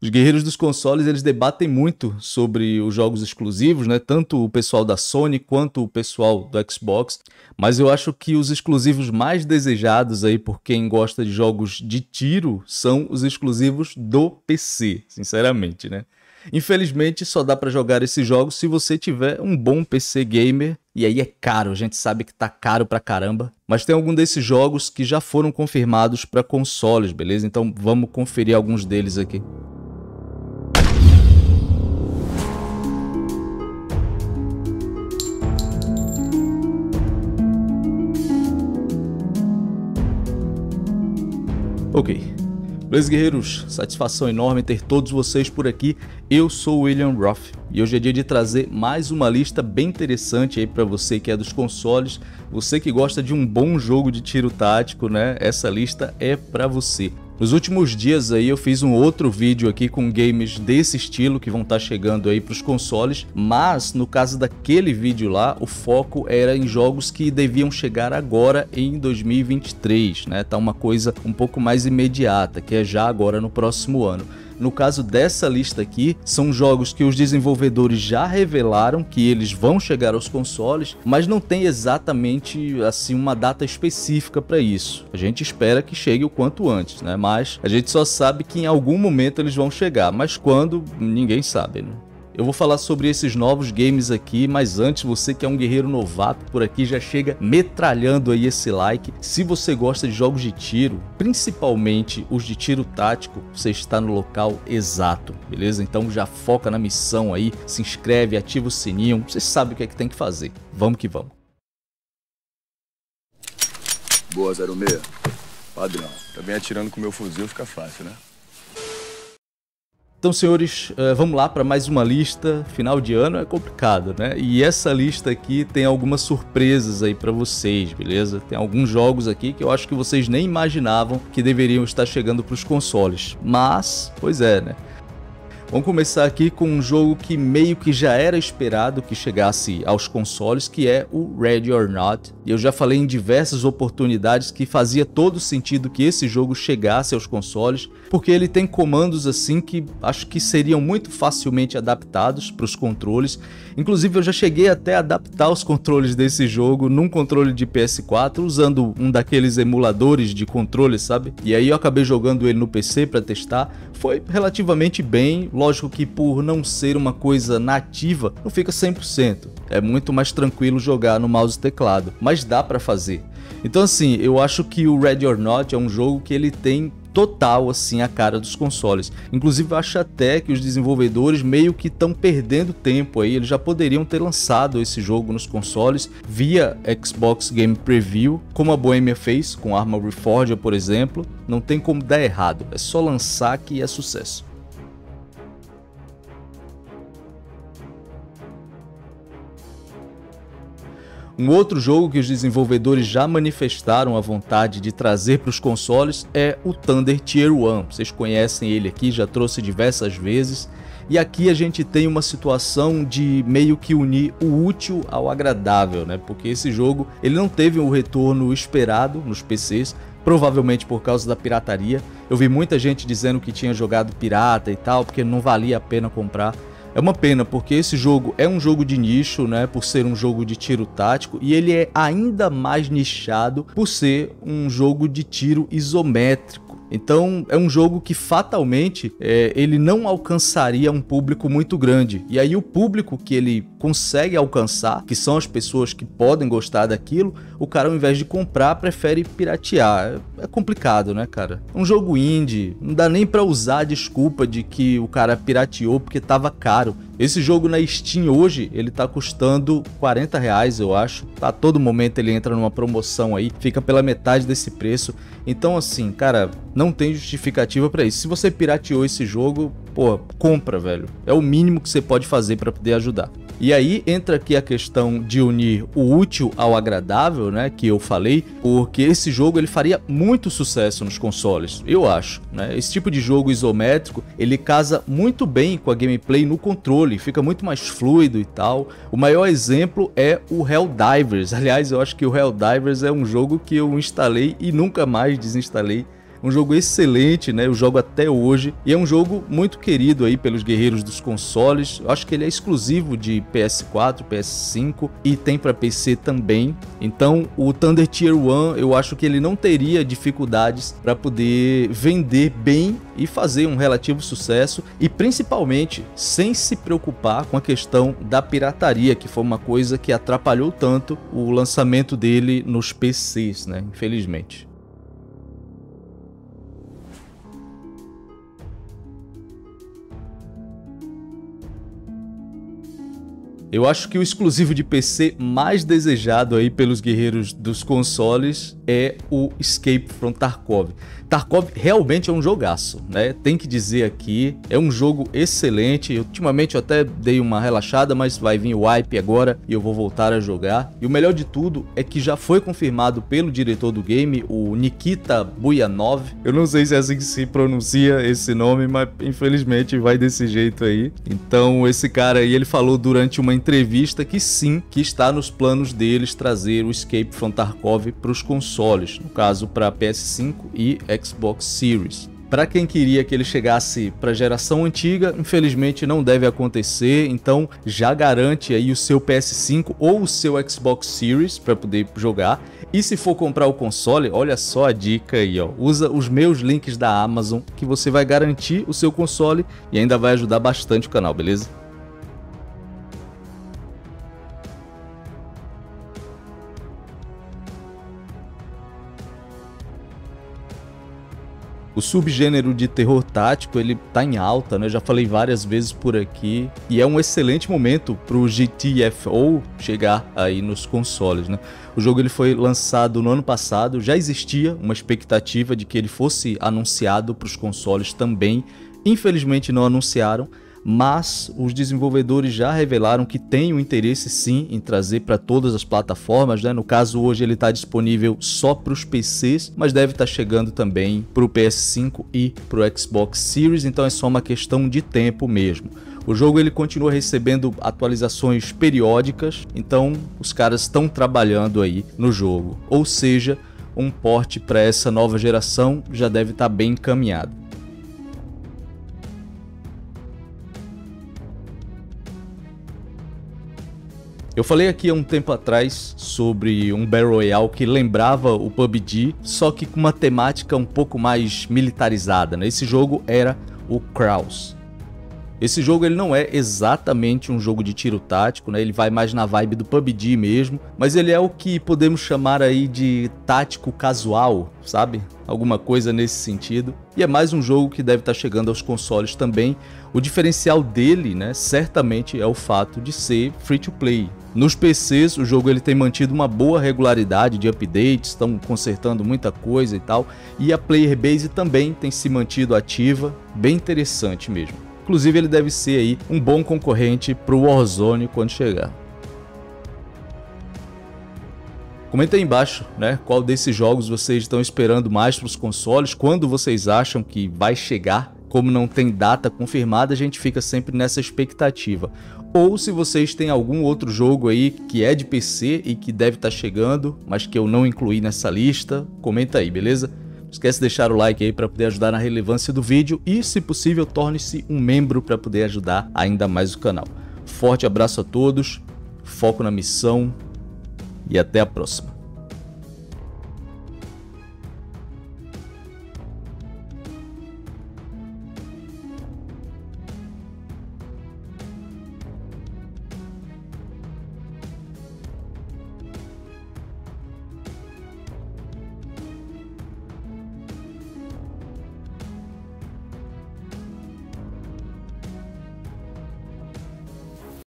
Os guerreiros dos consoles, eles debatem muito sobre os jogos exclusivos, né? Tanto o pessoal da Sony quanto o pessoal do Xbox. Mas eu acho que os exclusivos mais desejados aí por quem gosta de jogos de tiro são os exclusivos do PC, sinceramente, né? Infelizmente, só dá para jogar esses jogos se você tiver um bom PC gamer. E aí é caro, a gente sabe que tá caro pra caramba. Mas tem algum desses jogos que já foram confirmados para consoles, beleza? Então vamos conferir alguns deles aqui. Ok, Beleza, guerreiros? Satisfação enorme ter todos vocês por aqui. Eu sou o William Roth e hoje é dia de trazer mais uma lista bem interessante aí para você que é dos consoles, você que gosta de um bom jogo de tiro tático, né? Essa lista é para você. Nos últimos dias aí eu fiz um outro vídeo aqui com games desse estilo que vão estar tá chegando aí para os consoles, mas no caso daquele vídeo lá, o foco era em jogos que deviam chegar agora em 2023, né? Tá uma coisa um pouco mais imediata, que é já agora no próximo ano. No caso dessa lista aqui, são jogos que os desenvolvedores já revelaram que eles vão chegar aos consoles, mas não tem exatamente assim uma data específica para isso. A gente espera que chegue o quanto antes, né? Mas a gente só sabe que em algum momento eles vão chegar, mas quando ninguém sabe, né? Eu vou falar sobre esses novos games aqui, mas antes, você que é um guerreiro novato por aqui, já chega metralhando aí esse like. Se você gosta de jogos de tiro, principalmente os de tiro tático, você está no local exato, beleza? Então já foca na missão aí, se inscreve, ativa o sininho, você sabe o que é que tem que fazer. Vamos que vamos. Boa, 06. Padrão. Também atirando com meu fuzil fica fácil, né? Então, senhores, eh, vamos lá para mais uma lista. Final de ano é complicado, né? E essa lista aqui tem algumas surpresas aí para vocês, beleza? Tem alguns jogos aqui que eu acho que vocês nem imaginavam que deveriam estar chegando para os consoles. Mas, pois é, né? Vamos começar aqui com um jogo que meio que já era esperado que chegasse aos consoles, que é o Ready or Not. E eu já falei em diversas oportunidades que fazia todo sentido que esse jogo chegasse aos consoles, porque ele tem comandos assim que acho que seriam muito facilmente adaptados para os controles. Inclusive eu já cheguei até a adaptar os controles desse jogo num controle de PS4 usando um daqueles emuladores de controle, sabe? E aí eu acabei jogando ele no PC para testar. Foi relativamente bem, lógico que por não ser uma coisa nativa, não fica 100%. É muito mais tranquilo jogar no mouse e teclado, mas dá para fazer. Então assim, eu acho que o Ready or Not é um jogo que ele tem total assim a cara dos consoles. Inclusive acho até que os desenvolvedores meio que estão perdendo tempo aí, eles já poderiam ter lançado esse jogo nos consoles via Xbox Game Preview, como a Bohemia fez com Arma Reforged, por exemplo. Não tem como dar errado, é só lançar que é sucesso. Um outro jogo que os desenvolvedores já manifestaram a vontade de trazer para os consoles é o Thunder Tier 1. Vocês conhecem ele aqui, já trouxe diversas vezes. E aqui a gente tem uma situação de meio que unir o útil ao agradável, né? Porque esse jogo ele não teve o retorno esperado nos PCs, provavelmente por causa da pirataria. Eu vi muita gente dizendo que tinha jogado pirata e tal, porque não valia a pena comprar. É uma pena porque esse jogo é um jogo de nicho, né, por ser um jogo de tiro tático e ele é ainda mais nichado por ser um jogo de tiro isométrico. Então é um jogo que fatalmente é, ele não alcançaria um público muito grande. E aí o público que ele consegue alcançar, que são as pessoas que podem gostar daquilo, o cara ao invés de comprar prefere piratear. É, complicado, né, cara? É um jogo indie, não dá nem para usar a desculpa de que o cara pirateou porque tava caro. Esse jogo na Steam hoje, ele tá custando 40 reais, eu acho. A todo momento ele entra numa promoção aí, fica pela metade desse preço. Então, assim, cara, não tem justificativa para isso. Se você pirateou esse jogo, pô, compra, velho. É o mínimo que você pode fazer para poder ajudar. E aí entra aqui a questão de unir o útil ao agradável, né, que eu falei, porque esse jogo ele faria muito sucesso nos consoles, eu acho, né? Esse tipo de jogo isométrico, ele casa muito bem com a gameplay no controle, fica muito mais fluido e tal. O maior exemplo é o Helldivers. Aliás, eu acho que o Helldivers é um jogo que eu instalei e nunca mais desinstalei Um jogo excelente, né? Eu jogo até hoje e é um jogo muito querido aí pelos guerreiros dos consoles. Eu acho que ele é exclusivo de PS4, PS5 e tem para PC também. Então, o Thunder Tier 1, eu acho que ele não teria dificuldades para poder vender bem e fazer um relativo sucesso e principalmente sem se preocupar com a questão da pirataria, que foi uma coisa que atrapalhou tanto o lançamento dele nos PCs, né? Infelizmente. Eu acho que o exclusivo de PC mais desejado aí pelos guerreiros dos consoles é o Escape from Tarkov. Tarkov realmente é um jogaço, né? Tem que dizer aqui, é um jogo excelente. Ultimamente eu até dei uma relaxada, mas vai vir o wipe agora e eu vou voltar a jogar. E o melhor de tudo é que já foi confirmado pelo diretor do game, o Nikita Buyanov. Eu não sei se é assim que se pronuncia esse nome, mas infelizmente vai desse jeito aí. Então esse cara aí, ele falou durante uma entrevista que sim, que está nos planos deles trazer o Escape from Tarkov para os consoles, no caso para PS5 e Xbox Series. Para quem queria que ele chegasse para a geração antiga, infelizmente não deve acontecer, então já garante aí o seu PS5 ou o seu Xbox Series para poder jogar. E se for comprar o console, olha só a dica aí, ó. Usa os meus links da Amazon que você vai garantir o seu console e ainda vai ajudar bastante o canal, beleza? O subgênero de terror tático, ele tá em alta, né? Já falei várias vezes por aqui. E é um excelente momento pro GTFO chegar aí nos consoles, né? O jogo ele foi lançado no ano passado, já existia uma expectativa de que ele fosse anunciado para os consoles também. Infelizmente não anunciaram, mas os desenvolvedores já revelaram que tem o interesse sim em trazer para todas as plataformas, né? No caso hoje ele está disponível só para os PCs, mas deve estar tá chegando também para o PS5 e para o Xbox Series, então é só uma questão de tempo mesmo. O jogo ele continua recebendo atualizações periódicas, então os caras estão trabalhando aí no jogo. Ou seja, um porte para essa nova geração já deve estar tá bem encaminhado. Eu falei aqui há um tempo atrás sobre um Battle Royale que lembrava o PUBG, só que com uma temática um pouco mais militarizada. Né? Esse jogo era o Kraus. Esse jogo ele não é exatamente um jogo de tiro tático, né? Ele vai mais na vibe do PUBG mesmo, mas ele é o que podemos chamar aí de tático casual, sabe? Alguma coisa nesse sentido. E é mais um jogo que deve estar chegando aos consoles também. O diferencial dele, né, certamente é o fato de ser free to play. Nos PCs, o jogo ele tem mantido uma boa regularidade de updates, estão consertando muita coisa e tal, e a player base também tem se mantido ativa, bem interessante mesmo. Inclusive ele deve ser aí um bom concorrente para o Warzone quando chegar. Comenta aí embaixo, né, qual desses jogos vocês estão esperando mais para os consoles, quando vocês acham que vai chegar. Como não tem data confirmada, a gente fica sempre nessa expectativa ou se vocês têm algum outro jogo aí que é de PC e que deve estar tá chegando, mas que eu não incluí nessa lista, comenta aí, beleza? Esquece de deixar o like aí para poder ajudar na relevância do vídeo e, se possível, torne-se um membro para poder ajudar ainda mais o canal. Forte abraço a todos, foco na missão e até a próxima.